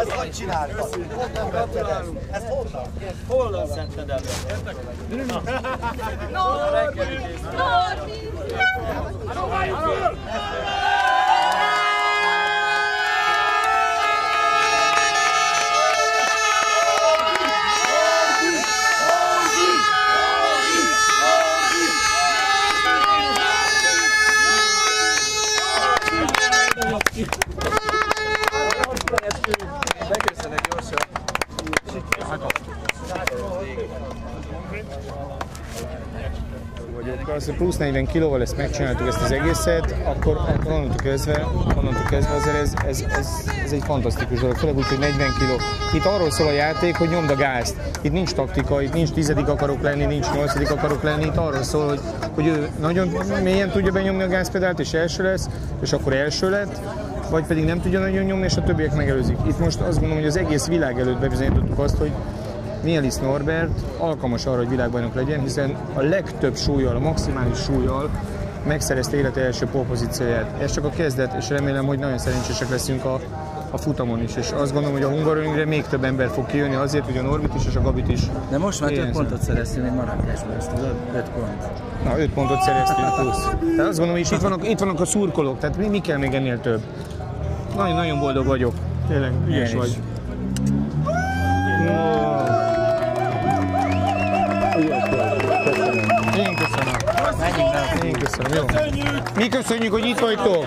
Ezt hogy csináltad? Honnan vetted ezt? Ezt honnan? Honnan szedted elő? Normi! Normi! Beköszönök gyorsan. Vagyok. Az, hogy plusz 40 kilóval ezt megcsináltuk ezt az egészet, akkor, akkor onnantól kezdve, onnantól kezdve azért ez, ez, ez, ez, egy fantasztikus dolog, főleg úgy, hogy 40 kiló. Itt arról szól a játék, hogy nyomd a gázt. Itt nincs taktika, itt nincs tizedik akarok lenni, nincs nyolcadik akarok lenni, itt arról szól, hogy, hogy ő nagyon mélyen tudja benyomni a gázpedált, és első lesz, és akkor első lett, vagy pedig nem tudja nagyon nyomni, és a többiek megelőzik. Itt most azt gondolom, hogy az egész világ előtt bebizonyítottuk azt, hogy Mielis Norbert alkalmas arra, hogy világbajnok legyen, hiszen a legtöbb súlyjal, a maximális súlyjal megszerezte élete első polpozícióját. Ez csak a kezdet, és remélem, hogy nagyon szerencsések leszünk a, a futamon is. És azt gondolom, hogy a Hungaroringre még több ember fog kijönni azért, hogy a Norbit is és a Gabit is. De most már több pontot szereztünk, mint Marrakesben, ezt tudod? 5 pont. Na, 5 pontot szereztünk plusz. Tehát azt gondolom, és itt vannak, itt vannak a szurkolók, tehát mi, mi kell még ennél több? Nagyon-nagyon boldog vagyok. Tényleg, ügyes Én is. Én köszönöm, jó? Mi köszönjük, hogy itt vagytok!